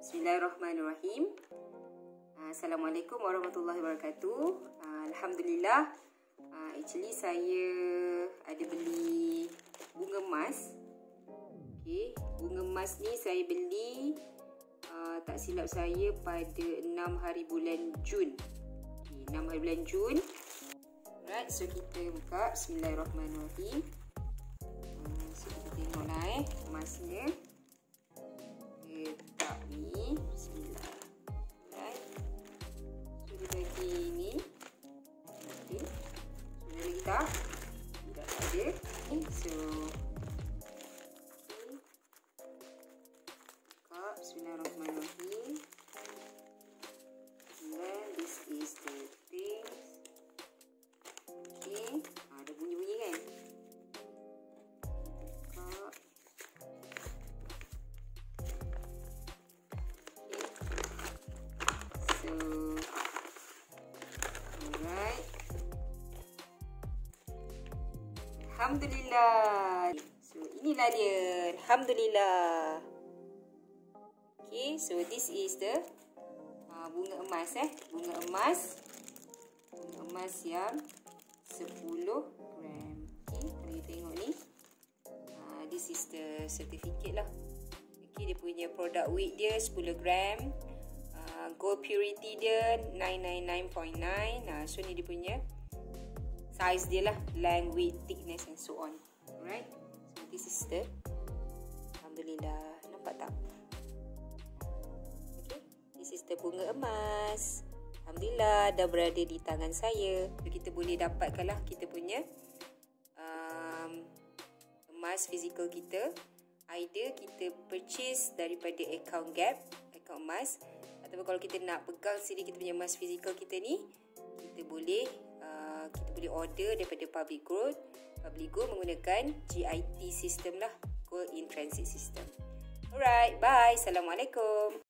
Bismillahirrahmanirrahim. Uh, Assalamualaikum warahmatullahi wabarakatuh. Uh, Alhamdulillah. Uh, actually saya ada beli bunga emas. Okay. Bunga emas ni saya beli tak silap saya pada 6 hari bulan Jun. Okay, 6 hari bulan Jun. Alright, so kita buka. Bismillahirrahmanirrahim. So kita tengoklah eh emasnya. So ada. Okay, so Bismillahirrahmanirrahim. Alhamdulillah. So, inilah dia. Alhamdulillah. Okay, so this is the uh, bunga emas eh. Bunga emas. Bunga emas yang 10 gram. Okay, kita tengok ni. Uh, this is the certificate lah. Okay, dia punya product weight dia 10 gram. Uh, gold purity dia 999.9. Nah, so ni dia punya size dia lah. Length, thickness and so on. Alright. So this is the Alhamdulillah. Nampak tak? This is the bunga emas. Alhamdulillah dah berada di tangan saya. So, kita boleh dapatkanlah kita punya um, emas fizikal kita. Either kita purchase daripada account gap, account emas. Ataupun kalau kita nak pegang sendiri kita punya emas fizikal kita ni, kita boleh uh, kita boleh order daripada Public Gold. Public Gold menggunakan GIT system lah. Gold in Transit System. Alright, bye. Assalamualaikum.